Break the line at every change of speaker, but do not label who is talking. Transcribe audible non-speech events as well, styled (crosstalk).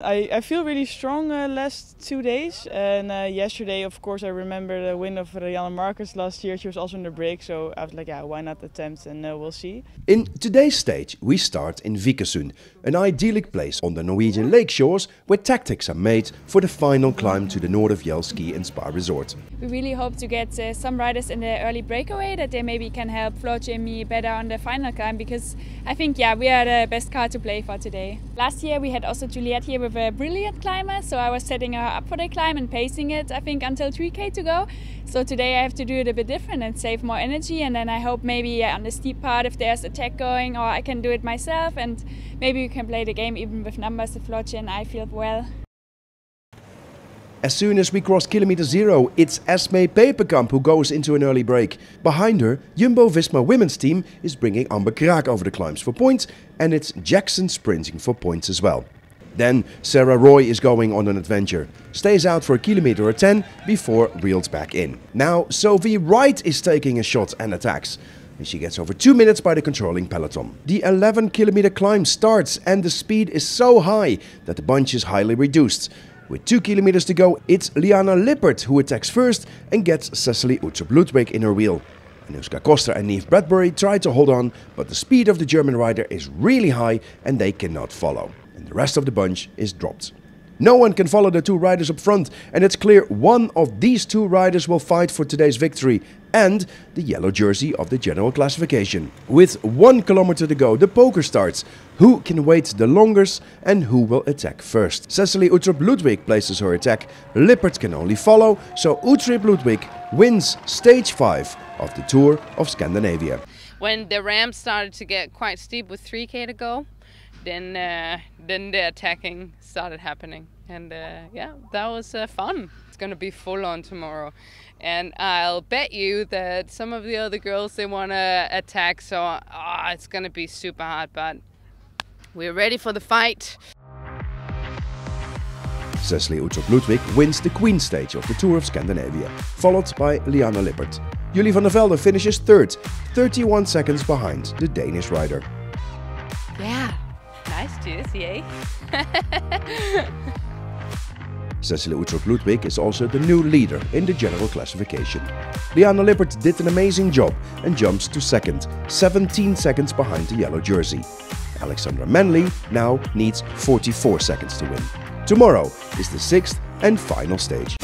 I, I feel really strong uh, last two days and uh, yesterday of course I remember the win of Riejanne Markus last year she was also in the break so I was like yeah why not attempt and uh, we'll see.
In today's stage we start in Vikersund, an idyllic place on the Norwegian lake shores where tactics are made for the final climb to the Norefjell Ski and Spa Resort.
We really hope to get uh, some riders in the early breakaway that they maybe can help Floortje and me better on the final climb because I think yeah we are the best car to play for today. Last year we had also Juliette here with a brilliant climber, so I was setting her up for the climb and pacing it, I think, until 3k to go. So today I have to do it a bit different and save more energy, and then I hope maybe on the steep part, if there's a tech going, or I can do it myself, and maybe we can play the game even with numbers if Floortje and I feel well.
As soon as we cross kilometer zero, it's Esme Peperkamp who goes into an early break. Behind her, Jumbo-Visma women's team is bringing Amber Kraak over the climbs for points and it's Jackson sprinting for points as well. Then Sarah Roy is going on an adventure, stays out for a kilometer or 10 before reels back in. Now Sophie Wright is taking a shot and attacks. And she gets over 2 minutes by the controlling peloton. The 11 kilometer climb starts and the speed is so high that the bunch is highly reduced. With 2 kilometers to go, it's Liane Lippert who attacks first and gets Cecilie Uttrup Ludwig in her wheel. Anouska Koster and Neve Bradbury try to hold on, but the speed of the German rider is really high and they cannot follow. And the rest of the bunch is dropped. No one can follow the two riders up front, and it's clear one of these two riders will fight for today's victory and the yellow jersey of the general classification. With one kilometer to go, the poker starts. Who can wait the longest and who will attack first? Cecilie Uttrup Ludwig places her attack. Lippert can only follow, so Uttrup Ludwig wins stage 5 of the Tour of Scandinavia.
When the ramp started to get quite steep with 3k to go, then uh, then the attacking started happening, and uh, yeah, that was uh, fun. It's gonna be full on tomorrow, and I'll bet you that some of the other girls they wanna attack, so oh, it's gonna be super hard. But we're ready for the fight.
Cecilie Uttrup Ludwig wins the Queen stage of the Tour of Scandinavia, followed by Liane Lippert. Julie van de Velde finishes third, 31 seconds behind the Danish rider.
Yeah, nice juice, yay. (laughs)
Cecilie Uttrup Ludwig is also the new leader in the general classification. Liane Lippert did an amazing job and jumps to second, 17 seconds behind the yellow jersey. Alexandra Manly now needs 44 seconds to win. Tomorrow is the sixth and final stage.